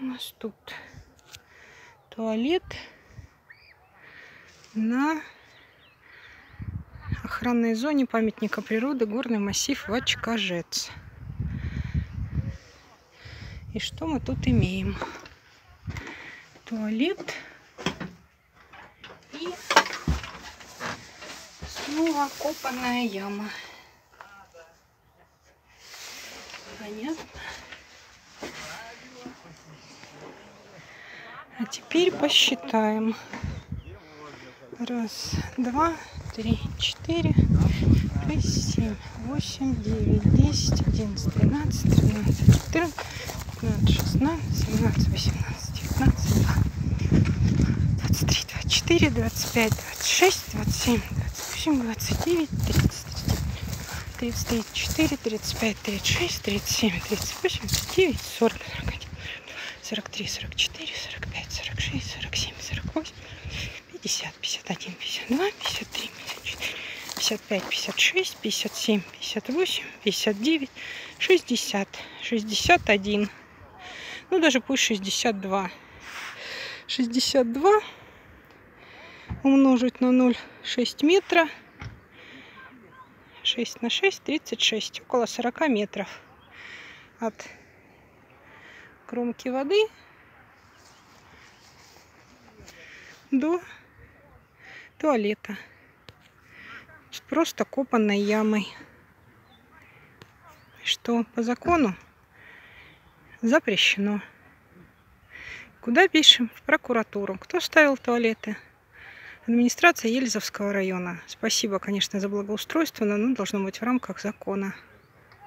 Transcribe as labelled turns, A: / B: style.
A: у нас тут? Туалет на охранной зоне памятника природы горный массив Вачкажец. И что мы тут имеем? Туалет и снова копанная яма. Понятно. А теперь посчитаем. Раз, два, три, четыре, шесть, семь, восемь, девять, десять, одиннадцать, двенадцать, тринадцать, четырнадцать, пятнадцать, шестнадцать, семнадцать, восемнадцать, девятнадцать, двадцать три, двадцать четыре, двадцать пять, двадцать шесть, двадцать семь, двадцать восемь, двадцать девять, тридцать. 30, 34, 35, 36, 37, 38, 39, 40, 41, 43, 44, 45, 52, 53, 54, 55, 56, 57, 58, 59, 60, 61. Ну, даже пусть 62. 62 умножить на 0,6 метра. 6 на 6, 36. Около 40 метров от кромки воды до туалета. Просто копанной ямой. Что по закону запрещено. Куда пишем? В прокуратуру. Кто ставил туалеты? Администрация Ельзовского района. Спасибо, конечно, за благоустройство, но оно должно быть в рамках закона.